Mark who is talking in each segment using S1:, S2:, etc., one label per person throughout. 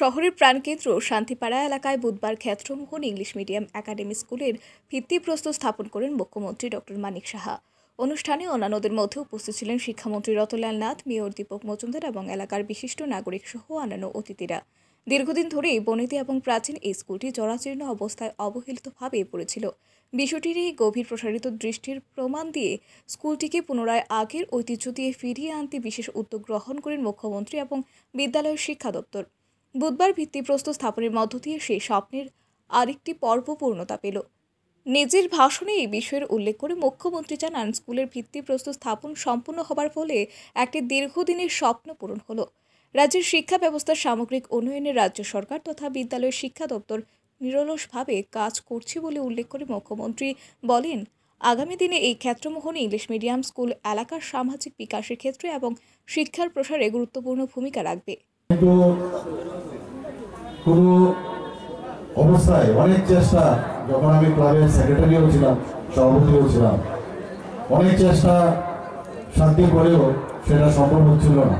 S1: শহরের প্রাণকেন্দ্র শান্তিপাড়া এলাকায় বুধবার ক্ষেত্রমোহন ইংলিশ মিডিয়াম একাডেমি স্কুলের ভিত্তিপ্রস্তর স্থাপন করেন মুখ্যমন্ত্রী ডক্টর মানিক সাহা। অনুষ্ঠানে অন্যান্যদের মধ্যে উপস্থিত ছিলেন শিক্ষামন্ত্রী রতনলাল নাথ, মেয়র দীপক মজুমদার এবং এলাকার বিশিষ্ট নাগরিক সহ অন্যান্য অতিথিরা। দীর্ঘদিন ধরেই বনেদি এবং প্রাচীন এই স্কুলটি জরাজীর্ণ অবস্থায় অবহেলিতভাবে পড়েছিল। বিষয়টির এই গভীর প্রসারিত দৃষ্টির প্রমাণ দিয়ে স্কুলটিকে পুনরায় আগের ঐতিহ্য দিয়ে ফিরিয়ে আনতে বিশেষ উদ্যোগ গ্রহণ করেন মুখ্যমন্ত্রী এবং বিদ্যালয়ের শিক্ষা দপ্তর। বুধবার ভিত্তিপ্রস্তর স্থাপনের মধ্য দিয়ে সেই স্বপ্নের আরেকটি পর্ব পূর্ণতা পেল। নিজের ভাষণে এই বিষয়ের উল্লেখ করে মুখ্যমন্ত্রী জানান, স্কুলের ভিত্তিপ্রস্তর স্থাপন সম্পূর্ণ হবার ফলে একটি দীর্ঘদিনের স্বপ্ন পূরণ হলো। রাজ্যের শিক্ষা ব্যবস্থার সামগ্রিক উন্নয়নে রাজ্য সরকার তথা বিদ্যালয়ের শিক্ষা দপ্তর নিরলসভাবে কাজ করছে বলে উল্লেখ করে মুখ্যমন্ত্রী বলেন, আগামী দিনে এই ক্ষেত্রমোহন ইংলিশ মিডিয়াম স্কুল এলাকার সামাজিক বিকাশের ক্ষেত্রে এবং শিক্ষার প্রসারে গুরুত্বপূর্ণ ভূমিকা রাখবে।
S2: কোনো অবস্থায়, অনেক চেষ্টা যখন আমি ক্লাবের সেক্রেটারিও ছিলাম, সভাপতিও ছিলাম, অনেক চেষ্টা শান্তি করেও সেটা সম্ভব হচ্ছিল না।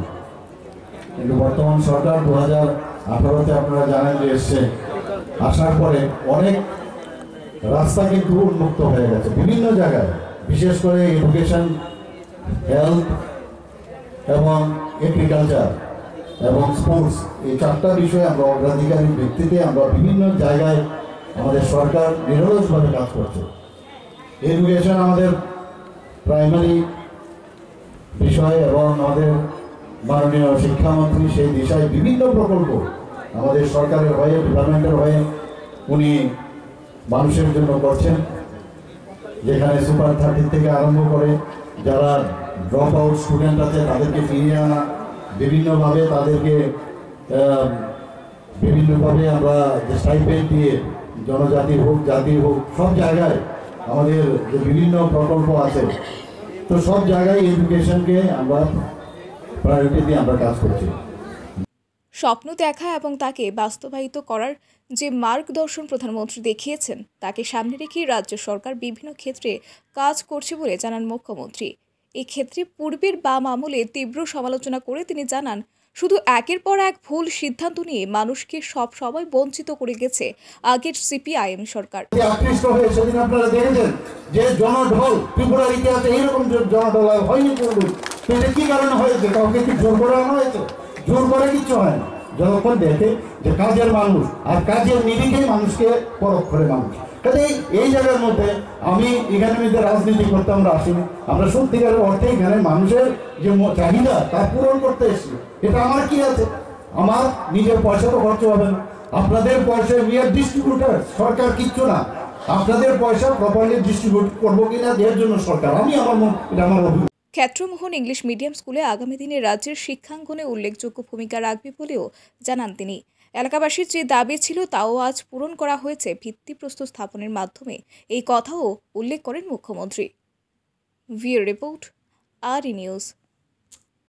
S2: কিন্তু বর্তমান সরকার দু হাজার আঠারোতে আপনারা জানেন যে এসছে, আসার পরে অনেক রাস্তা কিন্তু উন্মুক্ত হয়ে গেছে, বিভিন্ন জায়গায়, বিশেষ করে এডুকেশন হেলথ এবং এগ্রিকালচার এবং স্পোর্টস এই চারটা বিষয়ে আমরা অগ্রাধিকারী ভিত্তিতে আমরা বিভিন্ন জায়গায় আমাদের সরকার নিরলসভাবে কাজ করছে। এডুকেশন আমাদের প্রাইমারি বিষয় এবং আমাদের মাননীয় শিক্ষামন্ত্রী সেই দিশায় বিভিন্ন প্রকল্প আমাদের সরকারের হয়ে ডিপার্টমেন্টের হয়ে উনি মানুষের জন্য করছেন। যেখানে সুপার থার্টি থেকে আরম্ভ করে যারা ড্রপ আউট স্টুডেন্ট আছে তাদেরকে ফিরিয়ে আনা বিভিন্নভাবে তাদেরকে বিভিন্নভাবে আমরা যে স্টাইপেন্ড দিয়ে জনজাতি হোক, জাতি হোক, সব জায়গায় আমাদের যে বিভিন্ন প্রকল্প আছে, তো সব জায়গায় এডুকেশনকে আমরা প্রায়োরিটি দিয়ে আমরা কাজ করছি।
S1: স্বপ্ন দেখা এবং তাকে বাস্তবায়িত করার যে মার্গদর্শন প্রধানমন্ত্রী দেখিয়েছেন, তাকে সামনে রেখে রাজ্য সরকার বিভিন্ন ক্ষেত্রে কাজ করছে বলে জানান মুখ্যমন্ত্রী। এক্ষেত্রে পূর্বের বাম আমলে তীব্র সমালোচনা করে তিনি জানান, শুধু একের পর এক ভুল সিদ্ধান্ত নিয়ে মানুষকে সব সময় বঞ্চিত করে গেছে আগের সিপিআইএম সরকার।
S2: আকৃষ্ট দেখে যে কাজের মানুষ, আর কাজের নিরিখেই মানুষকে পরখ করে মানুষ। কাজে এই- জায়গার মধ্যে আমি এখানে রাজনীতি আমরা সত্যিকারের অর্থে এখানে মানুষের যে চাহিদা, তা পূরণ করতে এটা আমার কি আছে? আমার নিজের পয়সা তো খরচ হবে না। আপনাদের পয়সা ডিস্ট্রিবিউটার সরকার কিচ্ছু না। আপনাদের পয়সা প্রপারলি ডিস্ট্রিবিউট করব কিনা, এর জন্য সরকার। আমি আমার এটা আমার
S1: ক্ষেত্রমোহন ইংলিশ মিডিয়াম স্কুলে আগামী দিনে রাজ্যের শিক্ষাঙ্গনে উল্লেখযোগ্য ভূমিকা রাখবে বলেও জানান তিনি। এলাকাবাসীর যে দাবি ছিল তাও আজ পূরণ করা হয়েছে ভিত্তিপ্রস্তর স্থাপনের মাধ্যমে। এই কথাও উল্লেখ করেন মুখ্যমন্ত্রী। ভিও রিপোর্ট আর নিউজ।